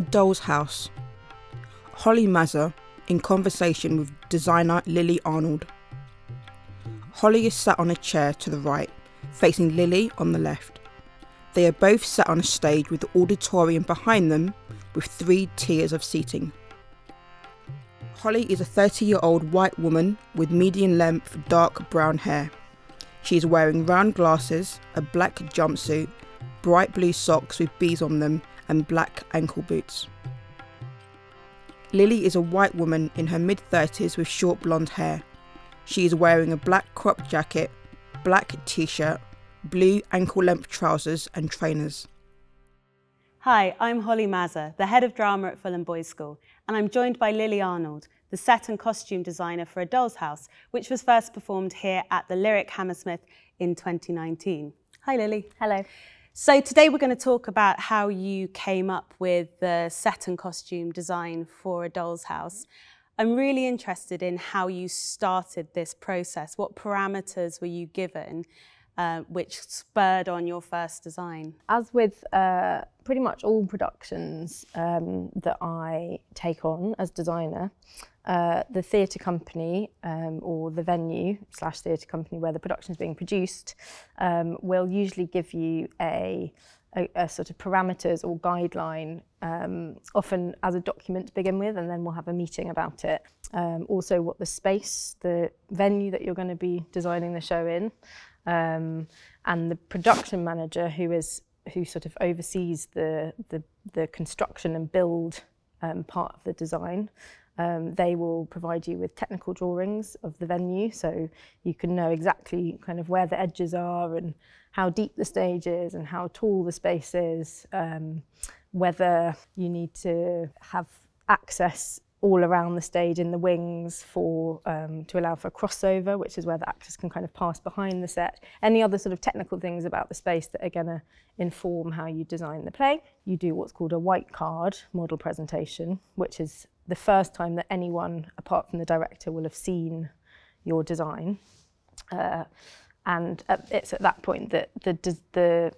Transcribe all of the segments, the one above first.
Doll's House. Holly Mazur in conversation with designer Lily Arnold. Holly is sat on a chair to the right, facing Lily on the left. They are both sat on a stage with the auditorium behind them with three tiers of seating. Holly is a 30 year old white woman with medium length dark brown hair. She is wearing round glasses, a black jumpsuit, bright blue socks with bees on them, and black ankle boots. Lily is a white woman in her mid 30s with short blonde hair. She is wearing a black crop jacket, black t shirt, blue ankle length trousers, and trainers. Hi, I'm Holly Mazur, the head of drama at Fulham Boys School, and I'm joined by Lily Arnold, the set and costume designer for A Doll's House, which was first performed here at the Lyric Hammersmith in 2019. Hi, Lily. Hello. So today we're going to talk about how you came up with the set and costume design for A Doll's House. I'm really interested in how you started this process. What parameters were you given uh, which spurred on your first design? As with uh, pretty much all productions um, that I take on as designer, uh, the theatre company um, or the venue slash theatre company where the production is being produced um, will usually give you a, a, a, sort of parameters or guideline, um, often as a document to begin with, and then we'll have a meeting about it. Um, also, what the space, the venue that you're going to be designing the show in, um, and the production manager who is who sort of oversees the the, the construction and build um, part of the design um, they will provide you with technical drawings of the venue. So you can know exactly kind of where the edges are and how deep the stage is and how tall the space is, um, whether you need to have access all around the stage in the wings for um, to allow for crossover, which is where the actors can kind of pass behind the set. Any other sort of technical things about the space that are going to inform how you design the play. You do what's called a white card model presentation, which is the first time that anyone, apart from the director, will have seen your design. Uh, and it's at that point that the, the,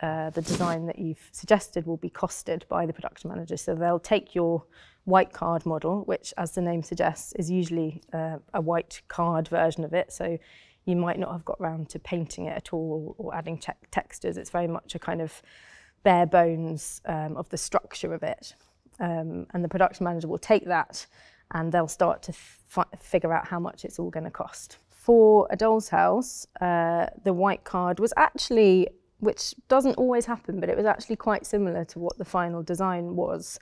uh, the design that you've suggested will be costed by the production manager. So they'll take your white card model, which, as the name suggests, is usually uh, a white card version of it. So you might not have got around to painting it at all or adding te textures. It's very much a kind of bare bones um, of the structure of it. Um, and the production manager will take that and they'll start to figure out how much it's all going to cost. For A Doll's House, uh, the white card was actually, which doesn't always happen, but it was actually quite similar to what the final design was.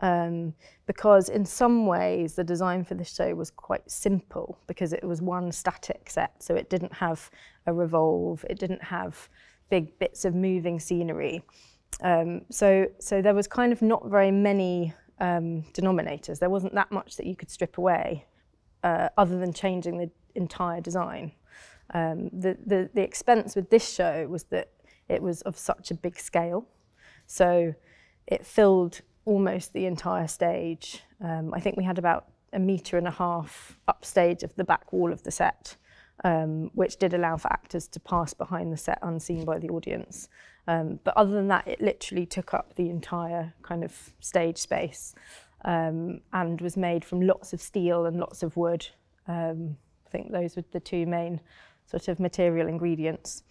Um, because in some ways the design for the show was quite simple because it was one static set, so it didn't have a revolve, it didn't have big bits of moving scenery. Um, so, so there was kind of not very many um, denominators. There wasn't that much that you could strip away uh, other than changing the entire design. Um, the, the, the expense with this show was that it was of such a big scale. So it filled almost the entire stage. Um, I think we had about a metre and a half upstage of the back wall of the set, um, which did allow for actors to pass behind the set unseen by the audience. Um, but other than that, it literally took up the entire kind of stage space um, and was made from lots of steel and lots of wood. Um, I think those were the two main sort of material ingredients.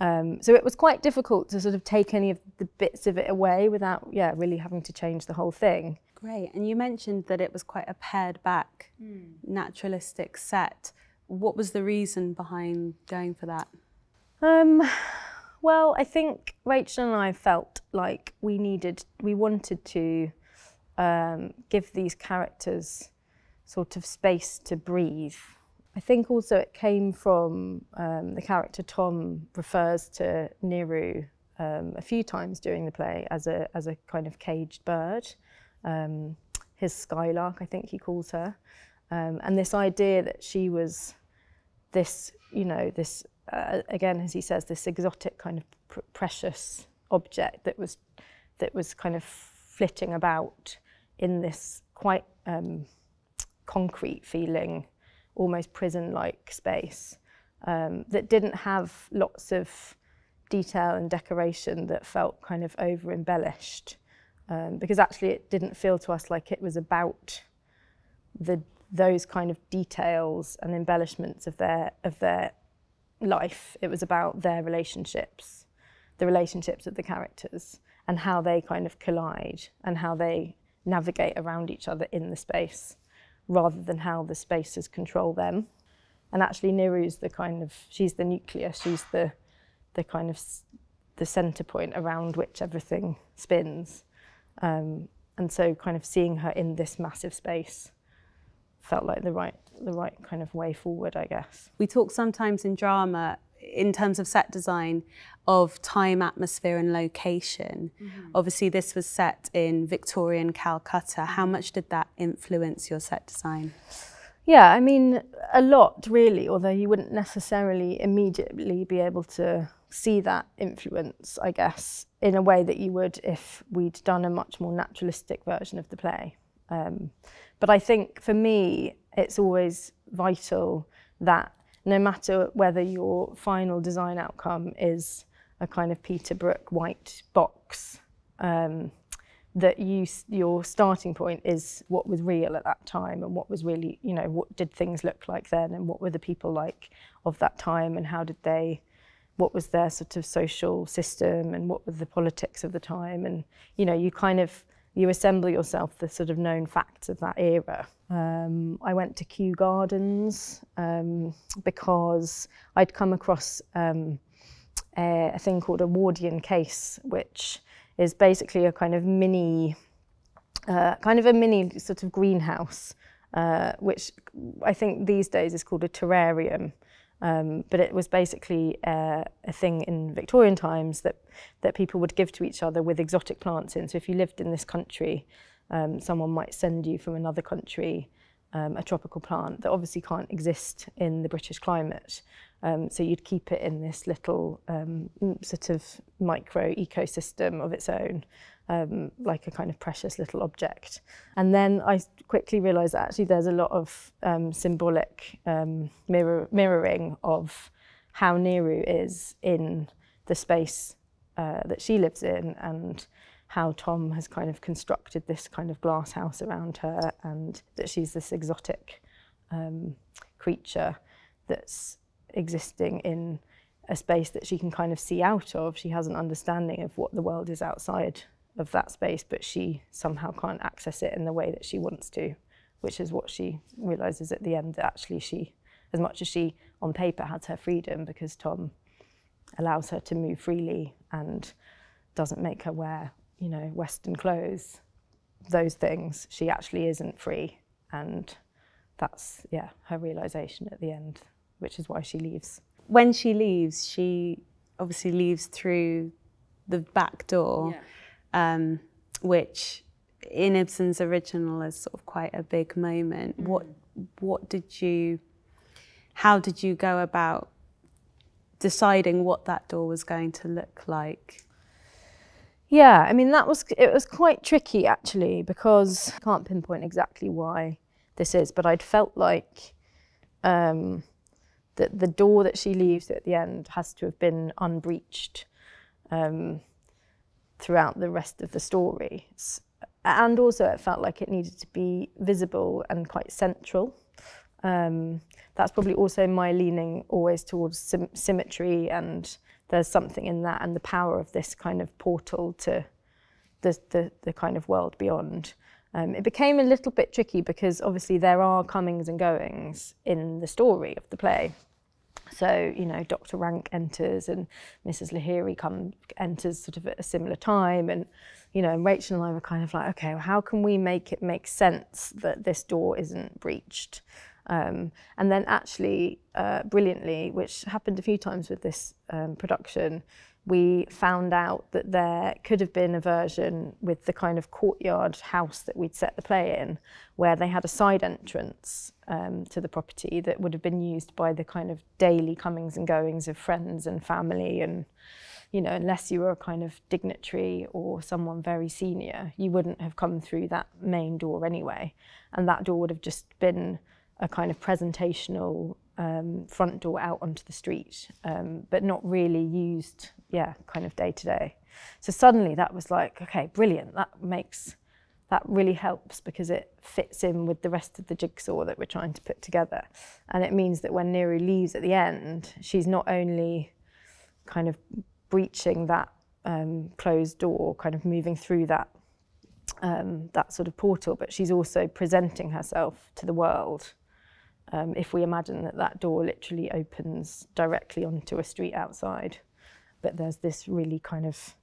Um, so it was quite difficult to sort of take any of the bits of it away without, yeah, really having to change the whole thing. Great. And you mentioned that it was quite a pared back, mm. naturalistic set. What was the reason behind going for that? Um, well, I think Rachel and I felt like we needed, we wanted to um, give these characters sort of space to breathe. I think also it came from um, the character Tom refers to Niru um, a few times during the play as a, as a kind of caged bird. Um, his skylark, I think he calls her. Um, and this idea that she was this, you know, this uh, again, as he says, this exotic kind of pr precious object that was that was kind of flitting about in this quite um, concrete feeling, almost prison-like space um, that didn't have lots of detail and decoration that felt kind of over embellished. um, because actually it didn't feel to us like it was about the those kind of details and embellishments of their of their life. It was about their relationships, the relationships of the characters, and how they kind of collide and how they navigate around each other in the space, rather than how the spaces control them. And actually, Niru's the kind of she's the nucleus. She's the the kind of the center point around which everything spins. Um, and so, kind of seeing her in this massive space felt like the right the right kind of way forward, I guess. We talk sometimes in drama in terms of set design of time, atmosphere and location. Mm-hmm. Obviously this was set in Victorian Calcutta. How much did that influence your set design? Yeah, I mean a lot really, although you wouldn't necessarily immediately be able to see that influence, I guess, in a way that you would if we'd done a much more naturalistic version of the play. Um, but I think for me, it's always vital that no matter whether your final design outcome is a kind of Peter Brook white box, um, that you your starting point is what was real at that time and what was really, you know, what did things look like then and what were the people like of that time and how did they what was their sort of social system and what were the politics of the time and you know you kind of you assemble yourself the sort of known facts of that era. Um, I went to Kew Gardens um, because I'd come across um, a, a, thing called a Wardian case, which is basically a kind of mini, uh, kind of a mini sort of greenhouse, uh, which I think these days is called a terrarium. Um, but it was basically uh, a thing in Victorian times that, that people would give to each other with exotic plants in. So if you lived in this country, um, someone might send you from another country um, a tropical plant that obviously can't exist in the British climate. Um, so you'd keep it in this little um, sort of micro ecosystem of its own, um, like a kind of precious little object. And then I quickly realised that actually there's a lot of um, symbolic um, mirror, mirroring of how Niru is in the space uh, that she lives in and how Tom has kind of constructed this kind of glass house around her and that she's this exotic um, creature that's existing in a space that she can kind of see out of. She has an understanding of what the world is outside of that space, but she somehow can't access it in the way that she wants to, which is what she realizes at the end that actually she, as much as she on paper has her freedom because Tom allows her to move freely and doesn't make her wear, you know, Western clothes, those things, she actually isn't free. And that's, yeah, her realization at the end which is why she leaves. When she leaves, she obviously leaves through the back door, yeah. um, which in Ibsen's original is sort of quite a big moment. Mm. What what did you how did you go about deciding what that door was going to look like? Yeah, I mean that was it was quite tricky actually because I can't pinpoint exactly why this is, but I'd felt like um, that the door that she leaves at the end has to have been unbreached um, throughout the rest of the story. And also, it felt like it needed to be visible and quite central. Um, that's probably also my leaning always towards sym symmetry, and there's something in that and the power of this kind of portal to the, the, the kind of world beyond. Um, it became a little bit tricky because obviously there are comings and goings in the story of the play. So, you know, Dr. Rank enters and Mrs. Lahiri come, enters sort of at a similar time. And, you know, and Rachel and I were kind of like, okay, well, how can we make it make sense that this door isn't breached? Um, and then actually, uh, brilliantly, which happened a few times with this um, production, we found out that there could have been a version with the kind of courtyard house that we'd set the play in, where they had a side entrance um, to the property that would have been used by the kind of daily comings and goings of friends and family. And, you know, unless you were a kind of dignitary or someone very senior, you wouldn't have come through that main door anyway. And that door would have just been a kind of presentational um, front door out onto the street, um, but not really used, yeah, kind of day to day. So suddenly that was like, okay, brilliant. That makes that really helps because it fits in with the rest of the jigsaw that we're trying to put together. And it means that when Niru leaves at the end, she's not only kind of breaching that um, closed door, kind of moving through that um, that sort of portal, but she's also presenting herself to the world. Um, if we imagine that that door literally opens directly onto a street outside, but there's this really kind of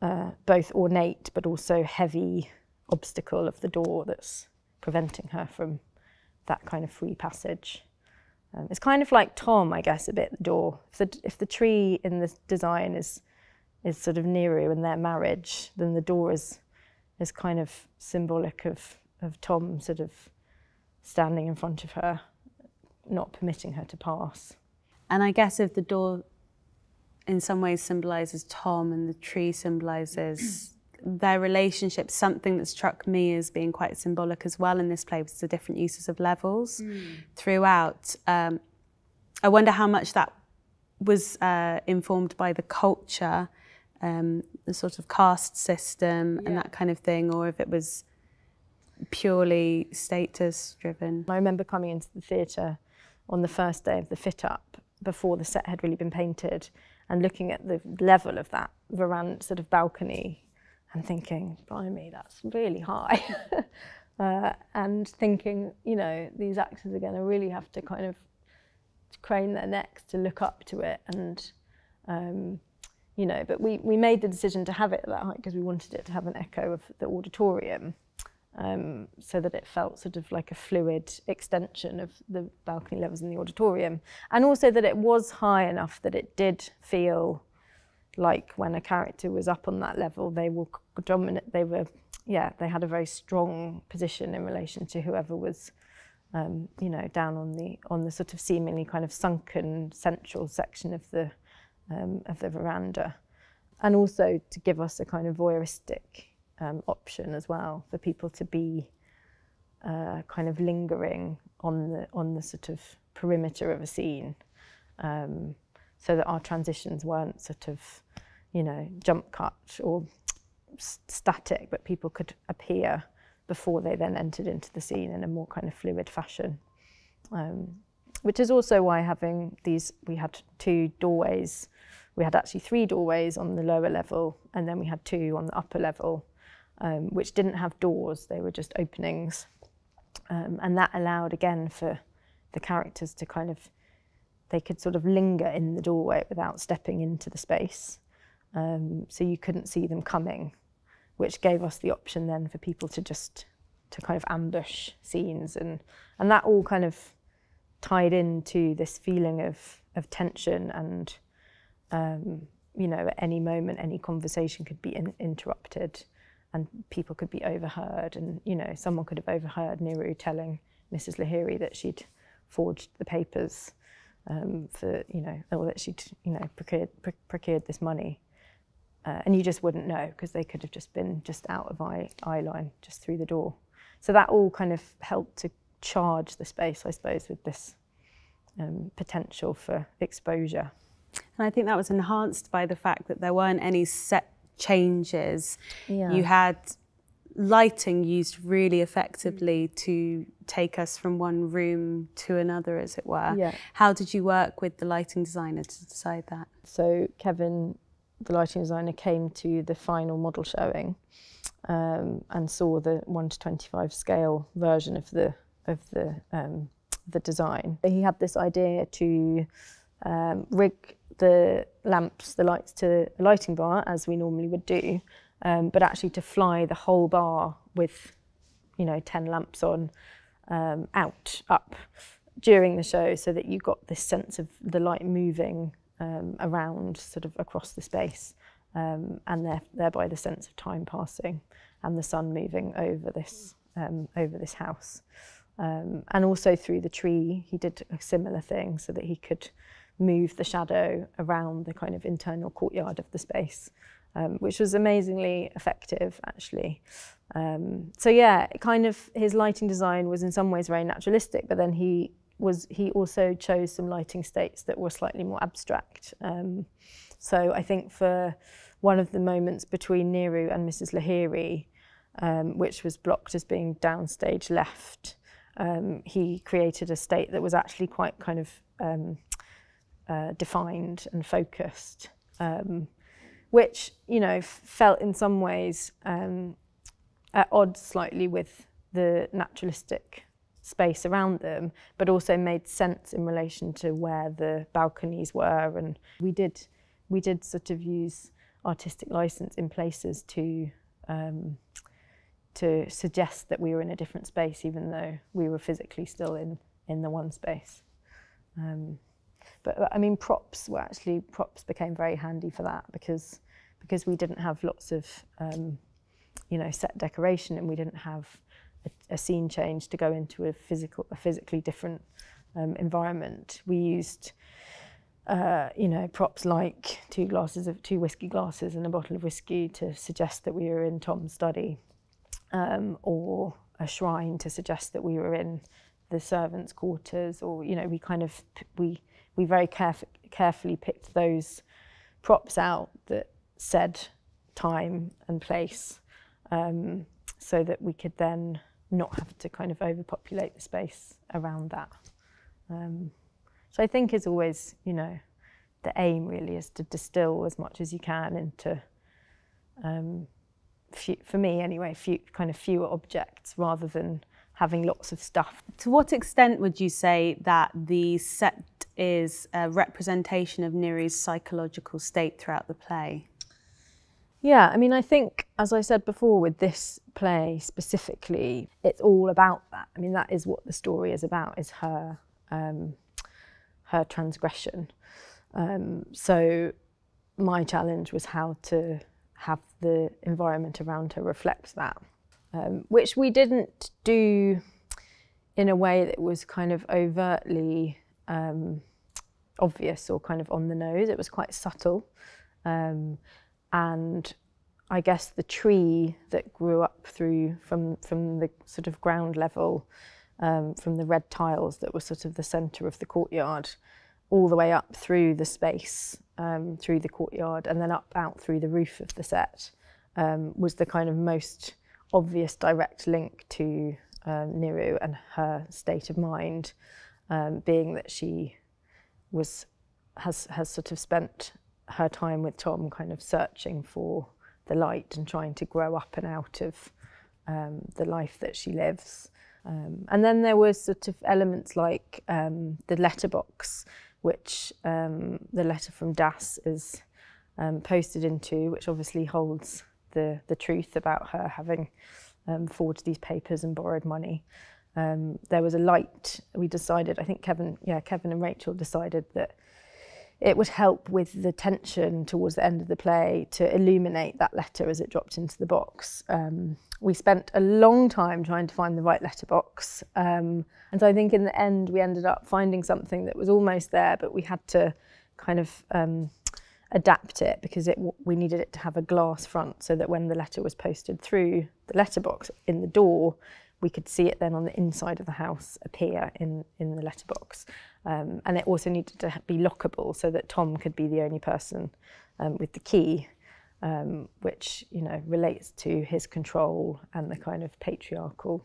uh, both ornate but also heavy obstacle of the door that's preventing her from that kind of free passage. Um, it's kind of like Tom, I guess, a bit the door. If the, if the tree in the design is is sort of Niru and their marriage, then the door is is kind of symbolic of of Tom sort of standing in front of her, not permitting her to pass. And I guess if the door in some ways symbolizes Tom and the tree symbolizes their relationship, something that struck me as being quite symbolic as well in this play was the different uses of levels mm. throughout. Um, I wonder how much that was uh, informed by the culture, um, the sort of caste system yeah. and that kind of thing, or if it was purely status driven. I remember coming into the theatre on the first day of the fit up before the set had really been painted and looking at the level of that veranda sort of balcony and thinking, blimey, that's really high. uh, and thinking, you know, these actors are going to really have to kind of crane their necks to look up to it. And, um, you know, but we, we made the decision to have it at that height because we wanted it to have an echo of the auditorium. Um, so that it felt sort of like a fluid extension of the balcony levels in the auditorium. And also that it was high enough that it did feel like when a character was up on that level, they were dominant. They were, yeah, they had a very strong position in relation to whoever was, um, you know, down on the on the sort of seemingly kind of sunken central section of the um, of the veranda, and also to give us a kind of voyeuristic um, option as well for people to be uh, kind of lingering on the on the sort of perimeter of a scene. Um, so that our transitions weren't sort of, you know, jump cut or static, but people could appear before they then entered into the scene in a more kind of fluid fashion. Um, which is also why having these, we had two doorways. We had actually three doorways on the lower level, and then we had two on the upper level, um, which didn't have doors, they were just openings. Um, and that allowed, again, for the characters to kind of they could sort of linger in the doorway without stepping into the space. Um, so you couldn't see them coming, which gave us the option then for people to just to kind of ambush scenes and and that all kind of tied into this feeling of of tension and um, you know at any moment any conversation could be in, interrupted and people could be overheard and you know someone could have overheard Niru telling Mrs Lahiri that she'd forged the papers um, for you know, or that she'd you know procured, pr procured this money, uh, and you just wouldn't know because they could have just been just out of eye, eye line, just through the door. So that all kind of helped to charge the space, I suppose, with this um, potential for exposure. And I think that was enhanced by the fact that there weren't any set changes. Yeah. You had lighting used really effectively to take us from one room to another, as it were. Yeah. How did you work with the lighting designer to decide that? So Kevin, the lighting designer, came to the final model showing um, and saw the one to twenty-five scale version of the of the um, the design. He had this idea to um, rig the lamps, the lights to a lighting bar as we normally would do, um, but actually to fly the whole bar with, you know, 10 lamps on um, out, up during the show so that you got this sense of the light moving um, around sort of across the space um, and there, thereby the sense of time passing and the sun moving over this, um, over this house. Um, and also through the tree, he did a similar thing so that he could move the shadow around the kind of internal courtyard of the space um, which was amazingly effective actually. Um, so yeah, kind of his lighting design was in some ways very naturalistic, but then he was he also chose some lighting states that were slightly more abstract. Um, so I think for one of the moments between Niru and Mrs. Lahiri, um, which was blocked as being downstage left, um, he created a state that was actually quite kind of um, uh, defined and focused, um, which you know felt in some ways um, at odds slightly with the naturalistic space around them, but also made sense in relation to where the balconies were. And we did, we did sort of use artistic license in places to um, to suggest that we were in a different space, even though we were physically still in in the one space. Um, but I mean, props were actually props became very handy for that because because we didn't have lots of um, you know set decoration and we didn't have a, a scene change to go into a physical, a physically different um, environment. We used, uh, you know, props like two glasses of two whiskey glasses and a bottle of whiskey to suggest that we were in Tom's study, um, or a shrine to suggest that we were in the servants' quarters, or you know, we kind of we we very caref carefully picked those props out that said time and place, um, so that we could then not have to kind of overpopulate the space around that. Um, so I think is always, you know, the aim really is to distill as much as you can into, um, few, for me anyway, few, kind of fewer objects rather than having lots of stuff. To what extent would you say that the set is a representation of Niru's psychological state throughout the play? Yeah, I mean, I think, as I said before, with this play specifically, it's all about that. I mean, that is what the story is about: is her, um, her transgression. Um, so, my challenge was how to have the environment around her reflect that, um, which we didn't do in a way that was kind of overtly um, obvious or kind of on the nose. It was quite subtle. Um, and I guess the tree that grew up through from from the sort of ground level, um, from the red tiles that were sort of the centre of the courtyard, all the way up through the space, um, through the courtyard, and then up out through the roof of the set, um, was the kind of most obvious direct link to um, Niru and her state of mind, um, being that she was has has sort of spent her time with Tom kind of searching for the light and trying to grow up and out of um, the life that she lives. Um, and then there were sort of elements like um, the letterbox, which um, the letter from Das is posted into, which obviously holds the, the truth about her having um, forged these papers and borrowed money. there was a light. We decided, I think Kevin, yeah, Kevin and Rachel decided that it would help with the tension towards the end of the play to illuminate that letter as it dropped into the box. Um, we spent a long time trying to find the right letterbox. Um, and so I think in the end, we ended up finding something that was almost there, but we had to kind of um, adapt it because it, we needed it to have a glass front so that when the letter was posted through the letterbox in the door, we could see it then on the inside of the house appear in, in the letterbox. Um, and it also needed to be lockable so that Tom could be the only person um, with the key, um, which you know relates to his control and the kind of patriarchal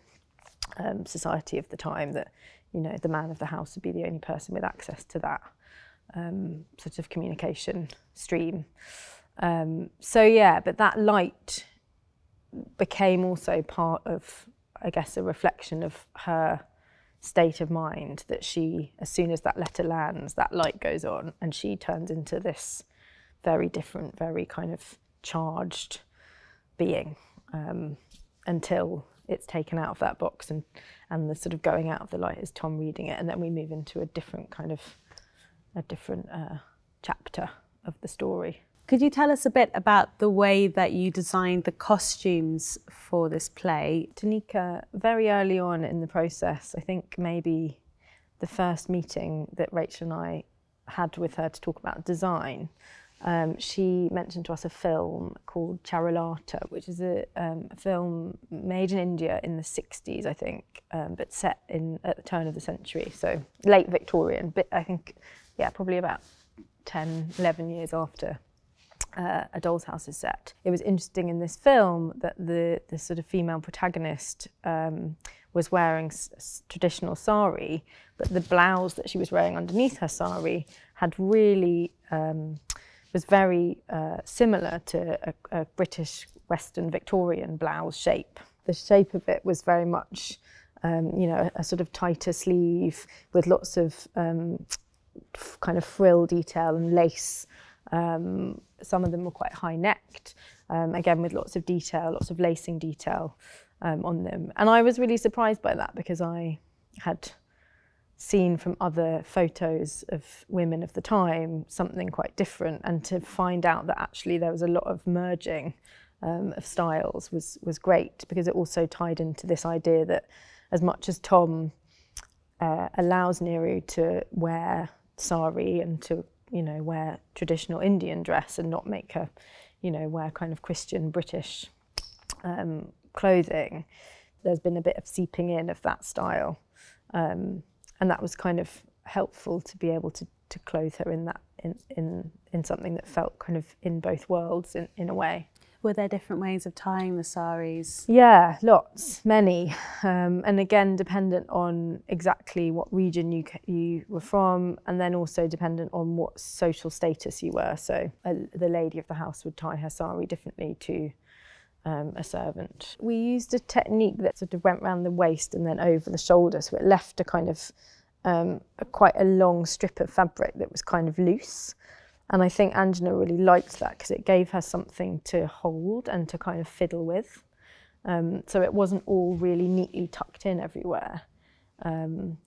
um, society of the time that you know the man of the house would be the only person with access to that um, sort of communication stream. Um, so yeah, but that light became also part of I guess, a reflection of her state of mind that she, as soon as that letter lands, that light goes on and she turns into this very different, very kind of charged being um, until it's taken out of that box and, and the sort of going out of the light is Tom reading it. And then we move into a different kind of, a different uh, chapter of the story. Could you tell us a bit about the way that you designed the costumes for this play? Tanika, very early on in the process, I think maybe the first meeting that Rachel and I had with her to talk about design, um, she mentioned to us a film called Charulata, which is a, um, a film made in India in the 60s, I think, um, but set in at the turn of the century, so late Victorian, but I think, yeah, probably about 10, 11 years after uh, A Doll's House is set. It was interesting in this film that the, the sort of female protagonist um, was wearing traditional sari, but the blouse that she was wearing underneath her sari had really um, was very uh, similar to a, a, British Western Victorian blouse shape. The shape of it was very much, um, you know, a, a, sort of tighter sleeve with lots of um, kind of frill detail and lace. Um, some of them were quite high necked, um, again with lots of detail, lots of lacing detail um, on them. And I was really surprised by that because I had seen from other photos of women of the time something quite different and to find out that actually there was a lot of merging um, of styles was was great because it also tied into this idea that as much as Tom uh, allows Niru to wear sari and to you know wear traditional Indian dress and not make her you know wear kind of Christian British um, clothing there's been a bit of seeping in of that style um, and that was kind of helpful to be able to to clothe her in that in in in something that felt kind of in both worlds in in a way. Were there different ways of tying the saris? Yeah, lots, many, um, and again dependent on exactly what region you you were from, and then also dependent on what social status you were. So uh, the lady of the house would tie her sari differently to um, a servant. We used a technique that sort of went round the waist and then over the shoulder, so it left a kind of um, a, quite a long strip of fabric that was kind of loose. And I think Anjana really liked that because it gave her something to hold and to kind of fiddle with. Um, so it wasn't all really neatly tucked in everywhere. Um,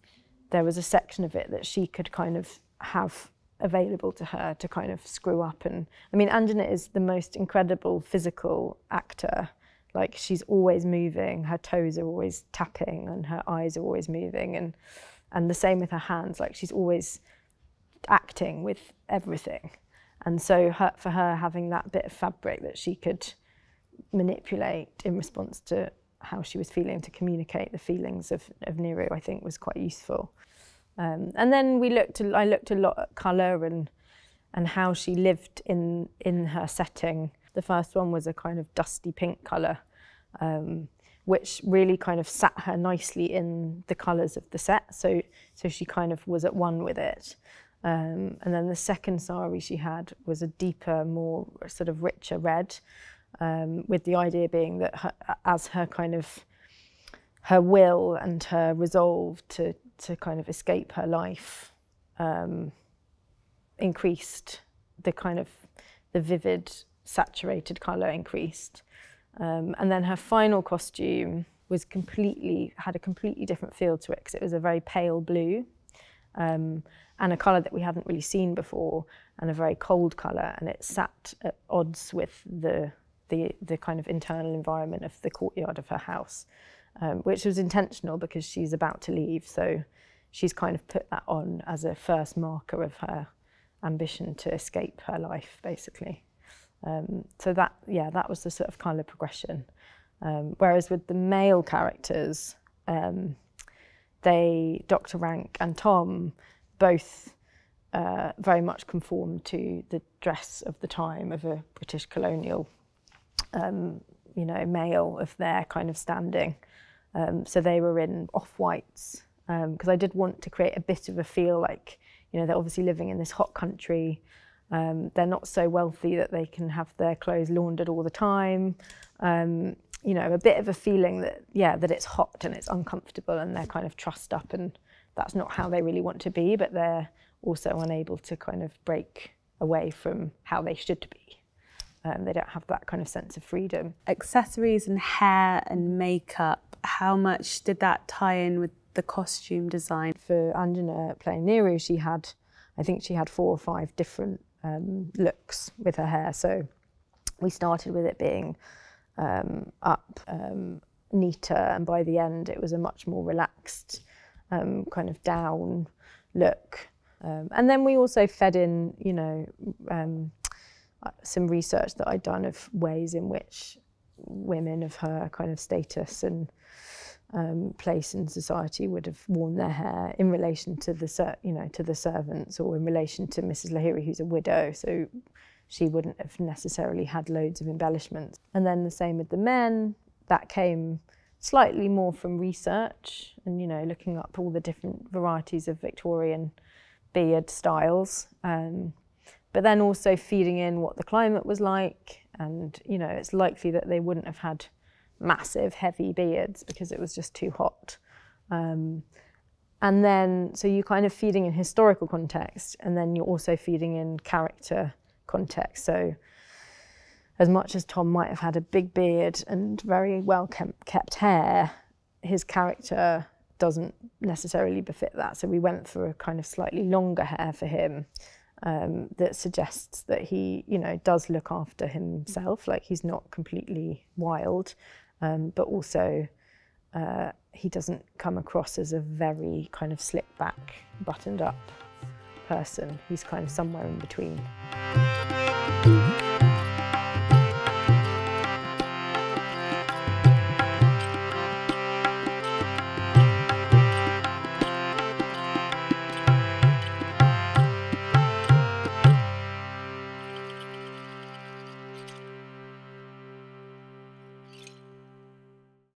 there was a section of it that she could kind of have available to her to kind of screw up and I mean Anjana is the most incredible physical actor like she's always moving her toes are always tapping and her eyes are always moving and and the same with her hands like she's always acting with everything and so her, for her having that bit of fabric that she could manipulate in response to how she was feeling to communicate the feelings of, of Niru I think was quite useful um, and then we looked. I looked a lot at colour and and how she lived in in her setting. The first one was a kind of dusty pink colour, um, which really kind of sat her nicely in the colours of the set. So so she kind of was at one with it. Um, and then the second sari she had was a deeper, more sort of richer red, um, with the idea being that her, as her kind of her will and her resolve to to kind of escape her life um, increased the kind of the vivid saturated color increased. Um, and then her final costume was completely had a completely different feel to it because it was a very pale blue um, and a color that we hadn't really seen before and a very cold color and it sat at odds with the the the kind of internal environment of the courtyard of her house um, which was intentional because she's about to leave. So she's kind of put that on as a first marker of her ambition to escape her life, basically. Um, so that, yeah, that was the sort of kind of progression. Um, whereas with the male characters, um, they, Dr. Rank and Tom, both uh, very much conformed to the dress of the time of a British colonial, um, you know, male of their kind of standing. Um, so they were in off-whites because um, I did want to create a bit of a feel like, you know, they're obviously living in this hot country. Um, they're not so wealthy that they can have their clothes laundered all the time. Um, you know, a bit of a feeling that, yeah, that it's hot and it's uncomfortable and they're kind of trussed up and that's not how they really want to be, but they're also unable to kind of break away from how they should be. Um, they don't have that kind of sense of freedom. Accessories and hair and makeup how much did that tie in with the costume design? For Anjana playing Niru, she had, I think she had four or five different um, looks with her hair. So we started with it being um, up, um, neater, and by the end it was a much more relaxed um, kind of down look. Um, and then we also fed in, you know, um, uh, some research that I'd done of ways in which women of her kind of status and um, place in society would have worn their hair in relation to the you know to the servants or in relation to Mrs. Lahiri who's a widow so she wouldn't have necessarily had loads of embellishments. And then the same with the men. That came slightly more from research and you know looking up all the different varieties of Victorian beard styles. Um, but then also feeding in what the climate was like. And you know it's likely that they wouldn't have had massive heavy beards because it was just too hot. Um, and then, so you're kind of feeding in historical context, and then you're also feeding in character context. So, as much as Tom might have had a big beard and very well kept hair, his character doesn't necessarily befit that. So, we went for a kind of slightly longer hair for him um, that suggests that he, you know, does look after himself, like he's not completely wild um, but also uh, he doesn't come across as a very kind of slick back, buttoned up person. who's kind of somewhere in between.